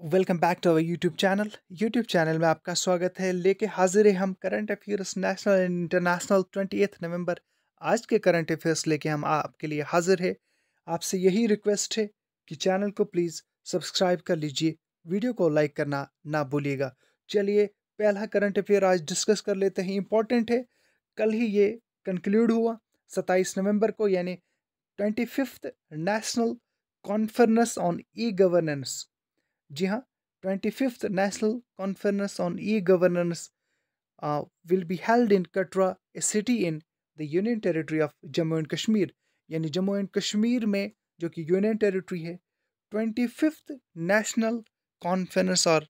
Welcome back to our YouTube channel YouTube channel में आपका स्वागत है। लेके हाजिर है हम current affairs national and international twenty eighth November आज के करंट अफेयर्स लेके हम आपके लिए हाजिर है। आपसे यही रिक्वेस्ट है कि चैनल को प्लीज़ सब्सक्राइब कर लीजिए। वीडियो को लाइक करना ना भूलिएगा। चलिए, पहला करंट अफेयर आज डिस्कस कर लेते हैं। इंपॉर्टेंट है। कल ही ये कंक्लूड हुआ। सत्ताईस नवंबर को, यानी twenty fifth national conference on e governance जी हाँ twenty fifth national conference on e governance will be held in Katra a city in the union territory of Jammu and Kashmir यानी जम्मू एंड कश्मीर में जो कि यूनियन टेरिटरी है twenty fifth national conference और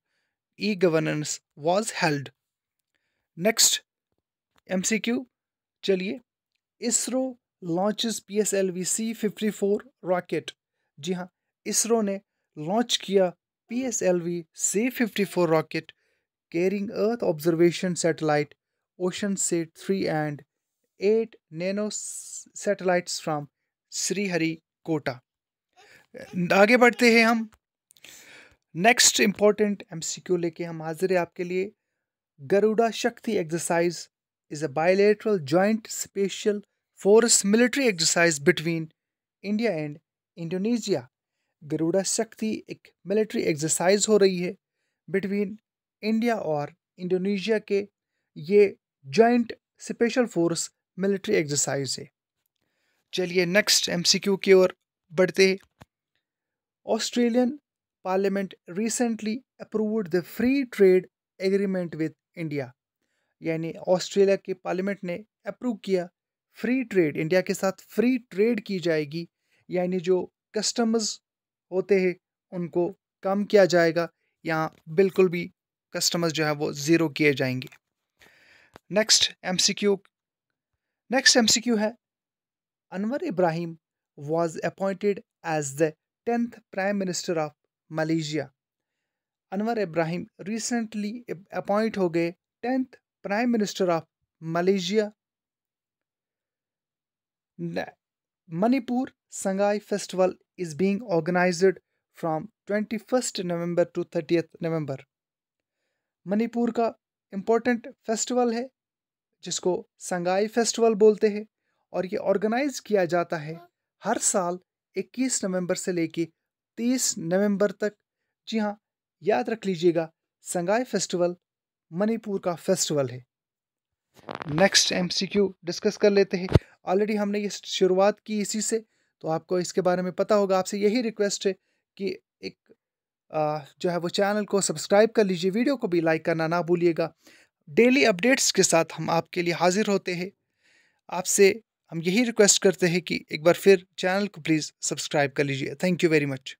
e governance was held next M C Q चलिए ISRO launches P S L V C fifty four rocket जी हाँ इसरो ने launch किया PSLV C-54 rocket carrying Earth observation satellite OceanSat 3 and 8 nano satellites from Sriharikota आगे बढ़ते हैं हम। Next important MCQ लेके हम हाजिर है आपके लिए। Garuda Shakti exercise is a bilateral joint special force military exercise between India and Indonesia Garuda Shakti एक मिलिट्री एक्सरसाइज हो रही है बिटवीन इंडिया और इंडोनेशिया के ये joint special force military exercise है। चलिए नेक्स्ट एमसीक्यू की ओर बढ़ते Australian parliament recently approved the free trade agreement with India यानी ऑस्ट्रेलिया के पार्लियामेंट ने अप्रूव किया फ्री ट्रेड इंडिया के साथ फ्री ट्रेड की जाएगी। यानी जो कस्टमर्स होते हैं, उनको कम किया जाएगा या बिल्कुल भी कस्टमर्स जो है वो ज़ीरो किए जाएँगे। नेक्स्ट एमसीक्यू नेक्स्ट एमसीक्यू है। Anwar Ibrahim was appointed as the tenth prime minister of Malaysia Anwar Ibrahim recently appoint हो गए tenth prime minister of Malaysia Manipur Sangai festival is being organized from 21st November to 30th November. Manipur का important festival है, जिसको Sangai festival बोलते हैं और ये organise किया जाता है हर साल 21 नवंबर से लेके 30 नवंबर तक। जी हाँ याद रख लीजिएगा, संगाई फेस्टिवल मणिपुर का फेस्टिवल है। नेक्स्ट एमसीक्यू डिस्कस कर लेते हैं। ऑलरेडी हमने ये शुरुआत की इसी से। तो आपको इसके बारे में पता होगा। आपसे यही रिक्वेस्ट है कि एक आ, जो है वो चैनल को सब्सक्राइब कर लीजिए वीडियो को भी लाइक करना ना भूलिएगा। डेली अपडेट्स के साथ हम आपके लिए हाजिर होते हैं। आपसे हम यही रिक्वेस्ट करते हैं कि एक बार फिर चैनल को प्लीज़ सब्सक्राइब कर लीजिए। Thank you very much.